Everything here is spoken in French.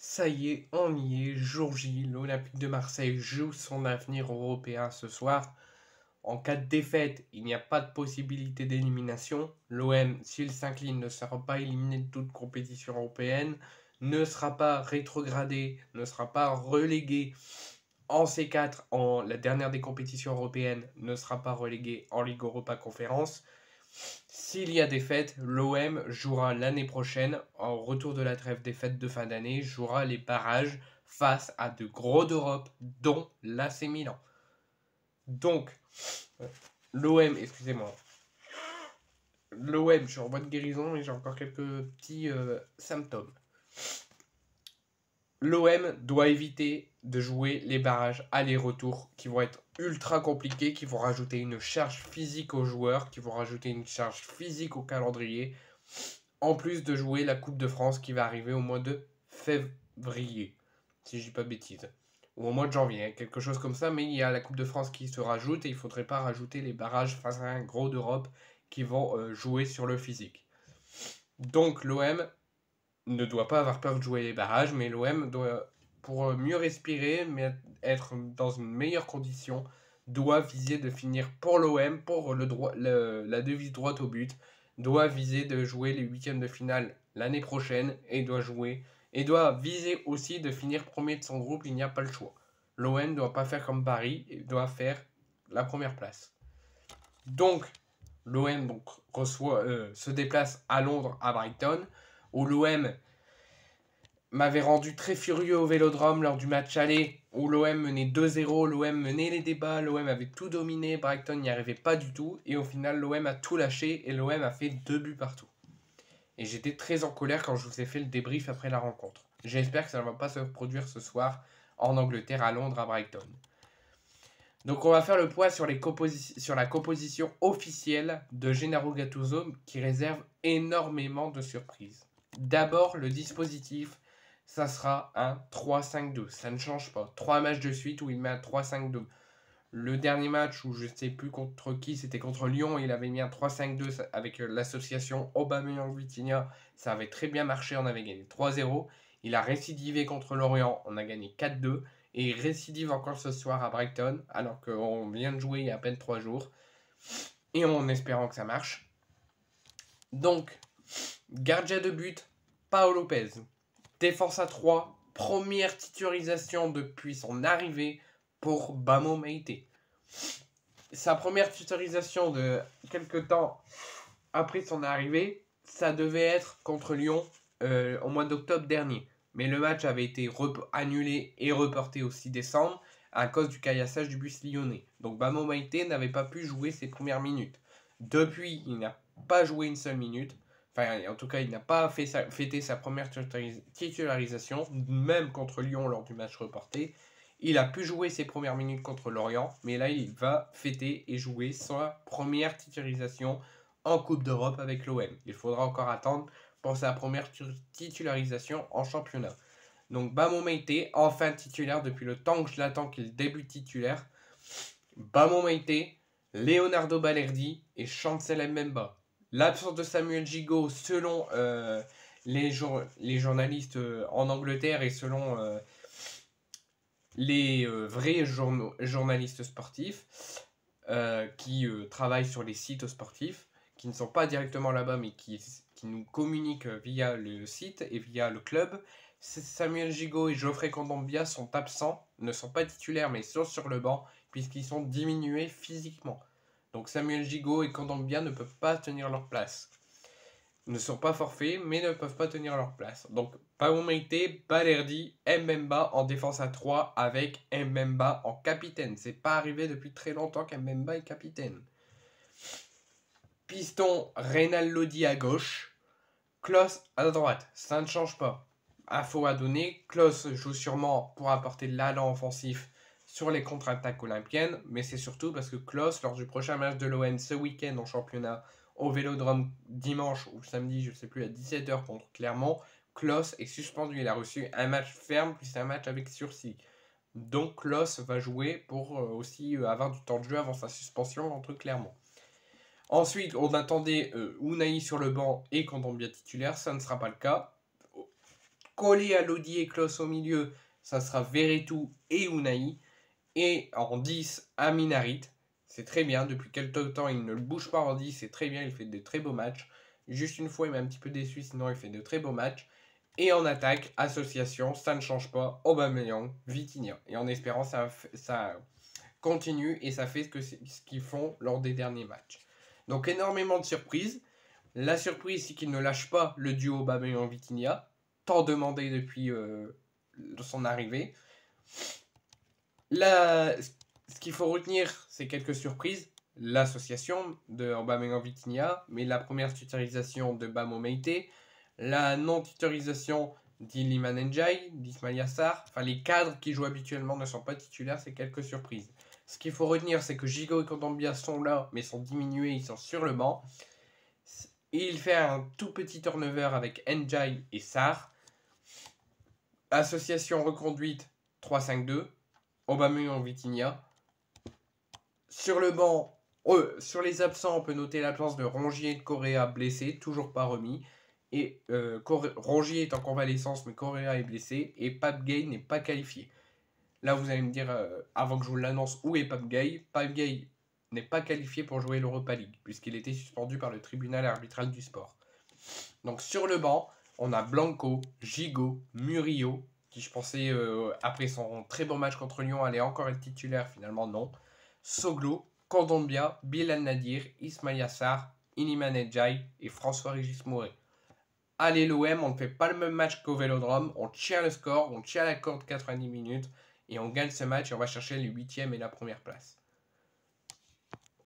Ça y est, on y est, jour J, l'Olympique de Marseille joue son avenir européen ce soir. En cas de défaite, il n'y a pas de possibilité d'élimination. L'OM, s'il s'incline, ne sera pas éliminé de toute compétition européenne, ne sera pas rétrogradé, ne sera pas relégué en C4 en la dernière des compétitions européennes, ne sera pas relégué en Ligue Europa Conférence. S'il y a des fêtes, l'OM jouera l'année prochaine, en retour de la trêve des fêtes de fin d'année, jouera les barrages face à de gros d'Europe, dont l'AC Milan. Donc, euh, l'OM, excusez-moi. L'OM, je suis en de guérison et j'ai encore quelques petits euh, symptômes. L'OM doit éviter de jouer les barrages aller-retour qui vont être ultra compliqués, qui vont rajouter une charge physique aux joueurs, qui vont rajouter une charge physique au calendrier, en plus de jouer la Coupe de France qui va arriver au mois de février, si je dis pas bêtise, ou au mois de janvier, hein, quelque chose comme ça, mais il y a la Coupe de France qui se rajoute et il faudrait pas rajouter les barrages face à un gros d'Europe qui vont euh, jouer sur le physique. Donc l'OM ne doit pas avoir peur de jouer les barrages, mais l'OM doit, pour mieux respirer, mais être dans une meilleure condition, doit viser de finir pour l'OM, pour la devise droite au but, doit viser de jouer les huitièmes de finale l'année prochaine et doit jouer et doit viser aussi de finir premier de son groupe, il n'y a pas le choix. L'OM ne doit pas faire comme Paris, il doit faire la première place. Donc, l'OM donc, reçoit, euh, se déplace à Londres, à Brighton où l'OM m'avait rendu très furieux au Vélodrome lors du match aller où l'OM menait 2-0, l'OM menait les débats, l'OM avait tout dominé, Brighton n'y arrivait pas du tout et au final l'OM a tout lâché et l'OM a fait deux buts partout. Et j'étais très en colère quand je vous ai fait le débrief après la rencontre. J'espère que ça ne va pas se produire ce soir en Angleterre, à Londres, à Brighton. Donc on va faire le poids sur, sur la composition officielle de Gennaro Gattuso qui réserve énormément de surprises. D'abord, le dispositif, ça sera un 3-5-2. Ça ne change pas. Trois matchs de suite où il met un 3-5-2. Le dernier match où je ne sais plus contre qui, c'était contre Lyon, il avait mis un 3-5-2 avec euh, l'association Aubameyang-Vitinha. Ça avait très bien marché, on avait gagné 3-0. Il a récidivé contre Lorient, on a gagné 4-2. Et il récidive encore ce soir à Brighton, alors qu'on vient de jouer il y a à peine 3 jours. Et en espérant que ça marche. Donc, Gardien de but, Paolo Lopez. Défense à 3, première titularisation depuis son arrivée pour Bamo Meite. Sa première titularisation de quelques temps après son arrivée, ça devait être contre Lyon euh, au mois d'octobre dernier. Mais le match avait été annulé et reporté au 6 décembre à cause du caillassage du bus lyonnais. Donc Bamo Maïté n'avait pas pu jouer ses premières minutes. Depuis, il n'a pas joué une seule minute en tout cas, il n'a pas fait fêté sa première titularisation, même contre Lyon lors du match reporté. Il a pu jouer ses premières minutes contre Lorient, mais là, il va fêter et jouer sa première titularisation en Coupe d'Europe avec l'OM. Il faudra encore attendre pour sa première titularisation en championnat. Donc Bamon enfin titulaire depuis le temps que je l'attends qu'il débute titulaire. Bamon Leonardo Balerdi et Chancel Mbemba. L'absence de Samuel Gigot, selon euh, les, journalistes euh, en Angleterre et selon euh, les vrais journalistes sportifs qui travaillent sur les sites sportifs, qui ne sont pas directement là-bas mais qui, qui, nous communiquent via le site et via le club, Samuel Gigot et Geoffrey Condombia sont absents, ne sont pas titulaires mais sont sur le banc puisqu'ils sont diminués physiquement. Donc Samuel Gigot et Condombia ne peuvent pas tenir leur place. Ils ne sont pas forfaits, mais ne peuvent pas tenir leur place. Donc Pao Meite, Balerdi, Mbemba en défense à 3 avec Mbemba en capitaine. C'est pas arrivé depuis très longtemps qu'Mbemba est capitaine. Piston, Reynal Lodi à gauche. Klaus à droite. Ça ne change pas. Info à donner, Klaus joue sûrement pour apporter l'allant offensif sur les contre-attaques olympiennes, mais c'est surtout parce que Klaus, lors du prochain match de l'ON ce week-end en championnat, au Vélodrome dimanche ou samedi, je ne sais plus, à 17h contre Clermont, Klaus est suspendu. Il a reçu un match ferme plus un match avec sursis. Donc Klaus va jouer pour euh, aussi euh, avoir du temps de jeu avant sa suspension contre Clermont. Ensuite, on attendait euh, Unai sur le banc et bien titulaire, ça ne sera pas le cas. collé à Lodi et Klaus au milieu, ça sera Veretout et Unai. Et en 10, Aminarit. C'est très bien. Depuis quelques temps, il ne bouge pas en 10. C'est très bien. Il fait de très beaux matchs. Juste une fois, il m'a un petit peu déçu. Sinon, il fait de très beaux matchs. Et en attaque, association, ça ne change pas. Aubameyang, Vitinha. Et en espérant, ça, continue et ça fait ce qu'ils ce qu'ils font lors des derniers matchs. Donc énormément de surprises. La surprise, c'est qu'il ne lâche pas le duo Aubameyang-Vitinha, tant demandé depuis euh, son arrivée. Ce qu'il faut retenir, c'est quelques surprises. L'association de Aubameyang Vitinha, mais la première titularisation de Bamo Meite, la non-titularisation d'Iliman Njai, d'Ismail Yassar, enfin les cadres qui jouent habituellement ne sont pas titulaires, c'est quelques surprises. Ce qu'il faut retenir, c'est que Gigo et Kondambia sont là, mais sont diminués, ils sont sur le banc. Il fait un tout petit turnover avec Njai et Sar. Association reconduite 3-5-2. Aubameyang Vitinha. Sur le banc, sur les absents, on peut noter l'absence de Rongier et de Correa blessés, toujours pas remis. Et euh, Rongier est en convalescence, mais Correa est blessé. Et Pape n'est pas qualifié. Là, vous allez me dire, euh, avant que je vous l'annonce, où est Pape Gay n'est pas qualifié pour jouer l'Europa League, puisqu'il était suspendu par le tribunal arbitral du sport. Donc sur le banc, on a Blanco, Gigot, Murillo, je pensais, euh, après son très bon match contre Lyon, allait encore être titulaire, finalement non. Soglo, Kondombia, Bilal Nadir, Ismail Yassar, Iniman Edjai et François-Régis Mouret. Allez l'OM, on ne fait pas le même match qu'au Vélodrome, on tient le score, on tient la corde 90 minutes et on gagne ce match on va chercher les 8 et la première place.